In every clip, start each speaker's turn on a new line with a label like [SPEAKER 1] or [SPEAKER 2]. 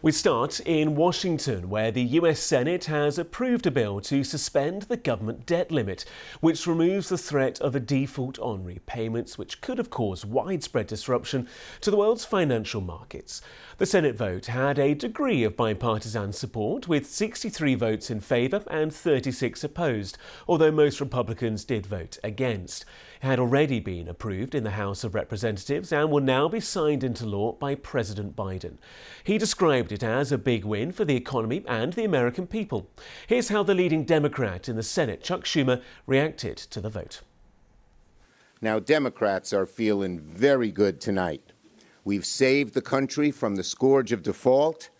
[SPEAKER 1] We start in Washington, where the US Senate has approved a bill to suspend the government debt limit, which removes the threat of a default on repayments, which could have caused widespread disruption to the world's financial markets. The Senate vote had a degree of bipartisan support, with 63 votes in favour and 36 opposed, although most Republicans did vote against. It had already been approved in the House of Representatives and will now be signed into law by President Biden. He described described it as a big win for the economy and the American people. Here's how the leading Democrat in the Senate, Chuck Schumer, reacted to the vote.
[SPEAKER 2] Now, Democrats are feeling very good tonight. We've saved the country from the scourge of default,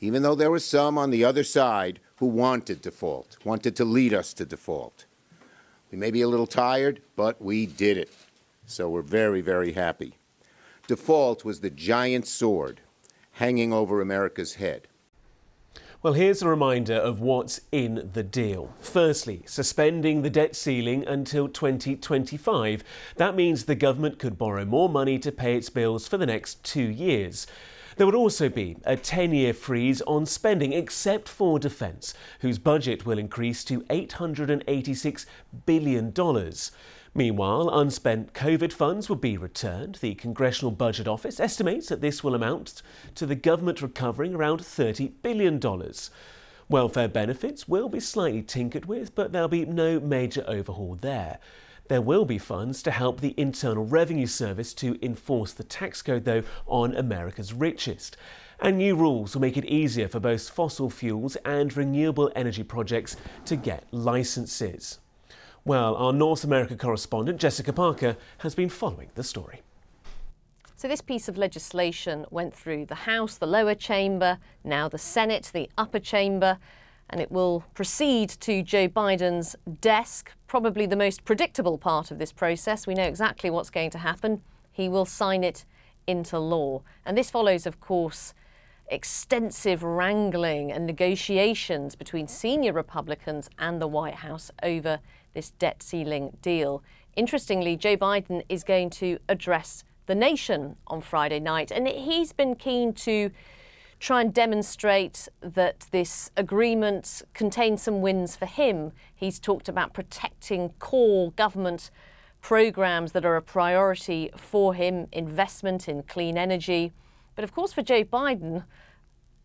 [SPEAKER 2] even though there were some on the other side who wanted default, wanted to lead us to default. We may be a little tired, but we did it. So we're very, very happy. Default was the giant sword hanging over America's head.
[SPEAKER 1] Well, here's a reminder of what's in the deal. Firstly, suspending the debt ceiling until 2025. That means the government could borrow more money to pay its bills for the next two years. There would also be a 10 year freeze on spending, except for defence, whose budget will increase to $886 billion. Meanwhile, unspent COVID funds will be returned. The Congressional Budget Office estimates that this will amount to the government recovering around $30 billion. Welfare benefits will be slightly tinkered with, but there'll be no major overhaul there. There will be funds to help the Internal Revenue Service to enforce the tax code, though, on America's richest. And new rules will make it easier for both fossil fuels and renewable energy projects to get licenses. Well, our North America correspondent, Jessica Parker, has been following the story.
[SPEAKER 3] So this piece of legislation went through the House, the lower chamber, now the Senate, the upper chamber, and it will proceed to Joe Biden's desk, probably the most predictable part of this process. We know exactly what's going to happen. He will sign it into law. And this follows, of course, extensive wrangling and negotiations between senior Republicans and the White House over this debt ceiling deal. Interestingly, Joe Biden is going to address the nation on Friday night, and he's been keen to try and demonstrate that this agreement contains some wins for him. He's talked about protecting core government programs that are a priority for him, investment in clean energy. But of course, for Joe Biden,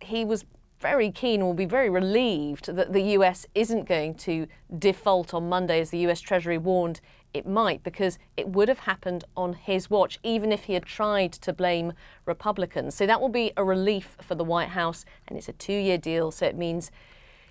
[SPEAKER 3] he was very keen will be very relieved that the US isn't going to default on Monday, as the US Treasury warned it might, because it would have happened on his watch, even if he had tried to blame Republicans. So that will be a relief for the White House, and it's a two year deal, so it means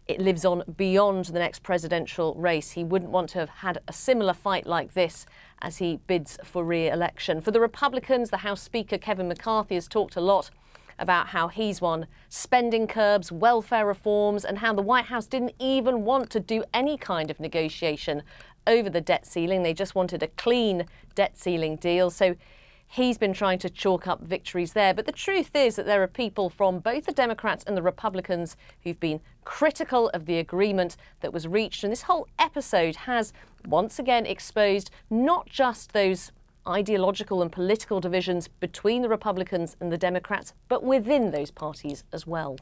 [SPEAKER 3] it lives on beyond the next presidential race. He wouldn't want to have had a similar fight like this as he bids for re election. For the Republicans, the House Speaker Kevin McCarthy has talked a lot about how he's won spending curbs, welfare reforms, and how the White House didn't even want to do any kind of negotiation over the debt ceiling. They just wanted a clean debt ceiling deal. So he's been trying to chalk up victories there. But the truth is that there are people from both the Democrats and the Republicans who've been critical of the agreement that was reached. And this whole episode has once again exposed not just those ideological and political divisions between the Republicans and the Democrats, but within those parties as well.